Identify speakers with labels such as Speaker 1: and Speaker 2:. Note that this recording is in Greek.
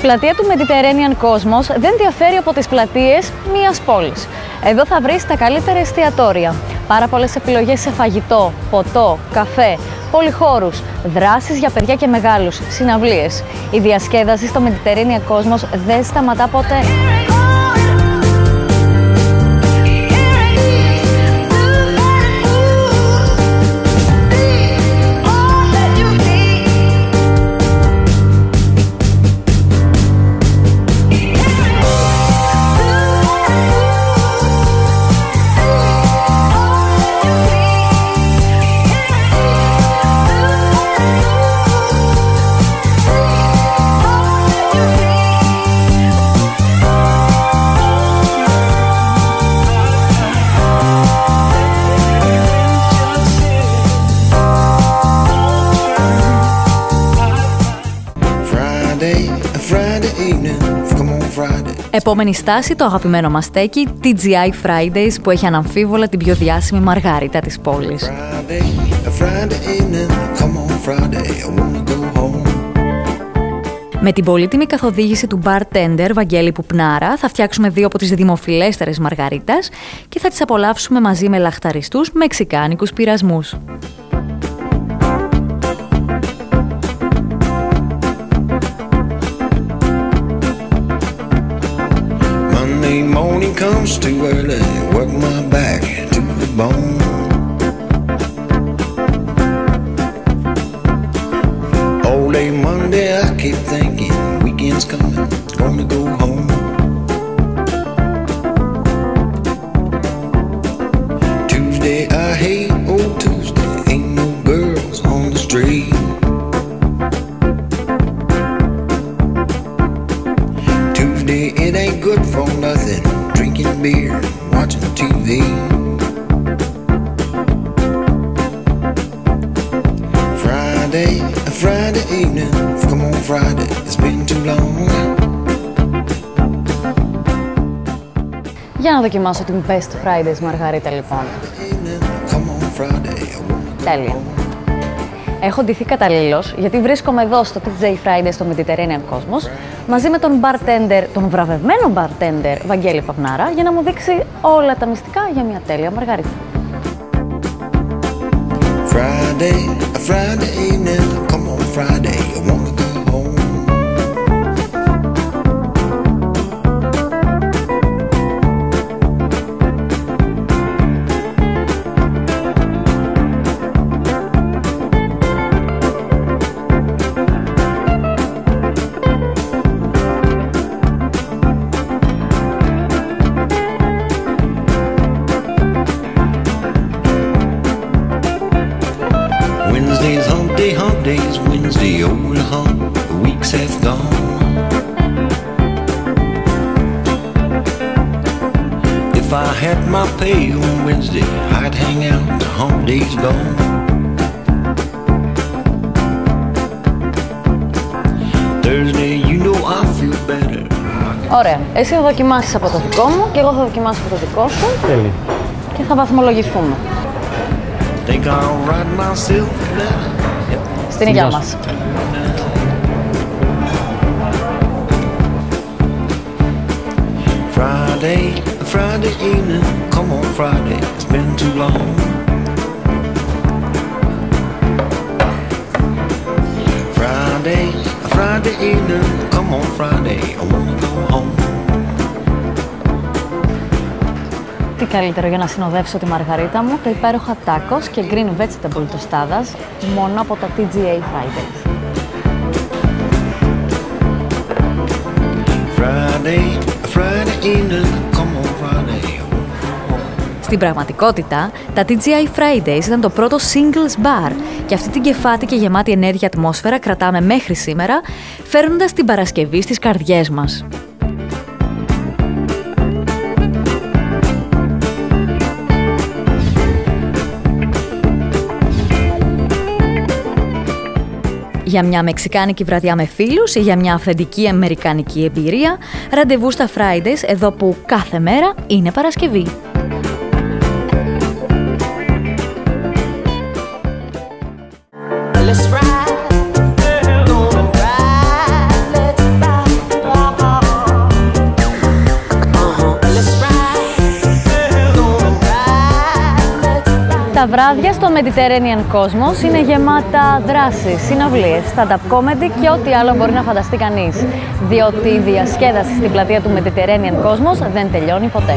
Speaker 1: πλατεία του Mediterranean Cosmos δεν διαφέρει από τις πλατείες μίας πόλης. Εδώ θα βρεις τα καλύτερα εστιατόρια, πάρα πολλές επιλογές σε φαγητό, ποτό, καφέ, πολυχώρους, δράσεις για παιδιά και μεγάλους, συναυλίες. Η διασκέδαση στο Mediterranean Cosmos δεν σταματά ποτέ.
Speaker 2: Friday, a Friday evening, come on Friday.
Speaker 1: Επόμενη στάση το αγαπημένο μας στέκι TGI Fridays που έχει αναμφίβολα την πιο διάσημη μαργαρίτα της πόλης.
Speaker 2: Friday, a Friday evening, come on Friday, I wanna go home.
Speaker 1: Με την πολύτιμη καθοδήγηση του bartender Βαγγέλη Πουπνάρα θα φτιάξουμε δύο από τις δημοφιλέστερες μαργαρίτας και θα τις απολαύσουμε μαζί με λαχταριστούς μεξικάνικους πειρασμούς.
Speaker 2: Morning comes too early, work my back to the bone. All day Monday, I keep thinking, weekend's coming, gonna go home. Tuesday, I hate old Tuesday, ain't no girls on the street. Tuesday, it ain't good for nothing Drinking beer, watching TV. Friday, a Friday evening. Come on, Friday, it's been too long.
Speaker 1: Για να δοκιμάσω την Best Fridays μαργαρίτα λοιπόν.
Speaker 2: Evening, come on, Friday. I wanna go
Speaker 1: Τέλεια. Έχω ντυθεί καταλήλως γιατί βρίσκομαι εδώ στο TJ Friday στο Mediterranean Cosmos μαζί με τον bartender, τον βραβευμένο bartender Βαγγέλη Παπνάρα για να μου δείξει όλα τα μυστικά για μια τέλεια μαργαρίτα.
Speaker 2: Friday, a Friday evening. Come on, Friday, day, hump days, Wednesday over the hump, the weeks have gone. If I had my pay on Wednesday, I'd hang out, the hump day's gone. Thursday, you know I feel better.
Speaker 1: Ωραία. Εσύ θα δοκιμάσεις από το δικό μου και εγώ θα δοκιμάσω από το δικό σου
Speaker 3: Τέλεια.
Speaker 1: και θα βαθμολογηθούμε.
Speaker 2: Think I'll write myself a
Speaker 3: Seni
Speaker 1: gelmez.
Speaker 2: Friday, Friday evening, come on Friday, it's been too long. Friday, Friday evening, come on Friday, I
Speaker 1: want καλύτερο για να συνοδεύσω τη μαργαρίτα μου, το υπέροχα tacos και green vegetable τοστάδας μόνο από τα TGA Fridays.
Speaker 2: Friday, a Friday evening, come on Friday, I wanna go home.
Speaker 1: Στην πραγματικότητα, τα TGI Fridays ήταν το πρώτο singles bar και αυτή την κεφάτη και γεμάτη ενέργεια ατμόσφαιρα κρατάμε μέχρι σήμερα, φέρνοντας την Παρασκευή στις καρδιές μας. Για μια μεξικάνικη βραδιά με φίλους ή για μια αυθεντική αμερικανική εμπειρία, ραντεβού στα Fridays εδώ που κάθε μέρα είναι Παρασκευή.
Speaker 4: Let's ride. Gonna ride. Let's ride.
Speaker 1: Τα βράδια στο Mediterranean Cosmos είναι γεμάτα δράσεις, συναυλίες, stand-up comedy και ό,τι άλλο μπορεί να φανταστεί κανείς. Διότι η διασκέδαση στην πλατεία του Mediterranean Cosmos δεν τελειώνει ποτέ.